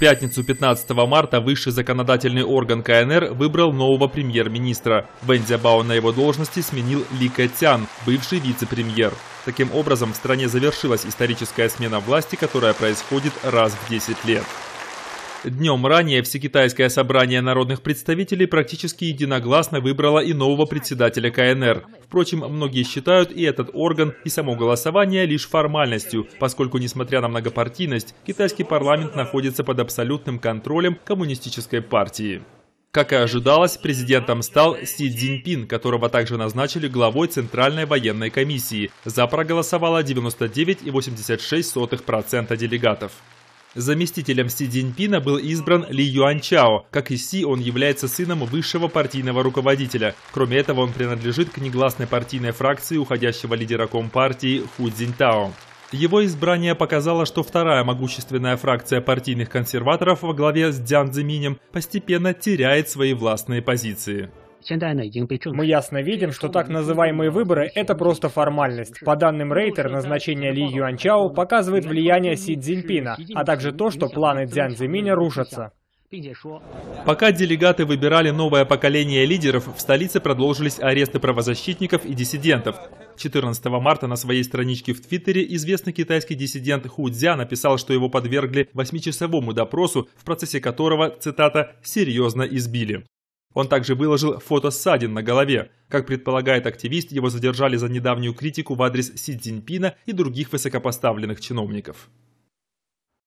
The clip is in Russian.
пятницу 15 марта высший законодательный орган КНР выбрал нового премьер-министра. Вэн Цзябао на его должности сменил Ли Кэтян, бывший вице-премьер. Таким образом, в стране завершилась историческая смена власти, которая происходит раз в 10 лет. Днем ранее Всекитайское собрание народных представителей практически единогласно выбрало и нового председателя КНР. Впрочем, многие считают и этот орган, и само голосование лишь формальностью, поскольку, несмотря на многопартийность, китайский парламент находится под абсолютным контролем коммунистической партии. Как и ожидалось, президентом стал Си Цзиньпин, которого также назначили главой Центральной военной комиссии. За проголосовало 99,86% делегатов. Заместителем Си Цзиньпина был избран Ли Юанчао. Как и Си, он является сыном высшего партийного руководителя. Кроме этого, он принадлежит к негласной партийной фракции уходящего лидера Компартии Ху Цзиньтао. Его избрание показало, что вторая могущественная фракция партийных консерваторов во главе с Дзян Цзиминем постепенно теряет свои властные позиции. Мы ясно видим, что так называемые выборы – это просто формальность. По данным Рейтер, назначение Ли Юанчао показывает влияние Си Цзиньпина, а также то, что планы Дзян Цзиминя рушатся. Пока делегаты выбирали новое поколение лидеров, в столице продолжились аресты правозащитников и диссидентов. 14 марта на своей страничке в Твиттере известный китайский диссидент Ху Цзя написал, что его подвергли восьмичасовому допросу, в процессе которого, цитата, «серьезно избили». Он также выложил фото ссадин на голове. Как предполагает активист, его задержали за недавнюю критику в адрес Си Цзиньпина и других высокопоставленных чиновников.